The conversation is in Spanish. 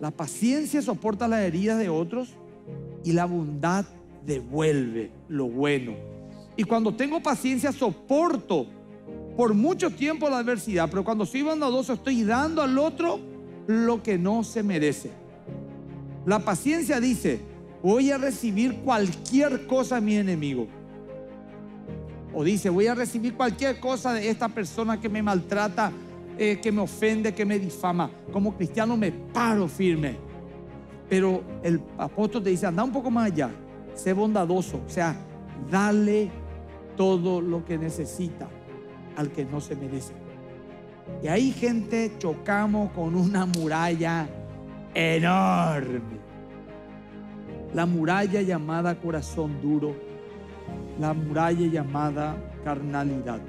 La paciencia soporta las heridas de otros y la bondad devuelve lo bueno. Y cuando tengo paciencia soporto por mucho tiempo la adversidad, pero cuando soy bondadoso estoy dando al otro lo que no se merece. La paciencia dice, voy a recibir cualquier cosa a mi enemigo. O dice, voy a recibir cualquier cosa de esta persona que me maltrata, eh, que me ofende, que me difama. Como cristiano me paro firme. Pero el apóstol te dice, anda un poco más allá, sé bondadoso, o sea, dale todo lo que necesita al que no se merece. Y ahí gente chocamos con una muralla enorme. La muralla llamada corazón duro, la muralla llamada carnalidad.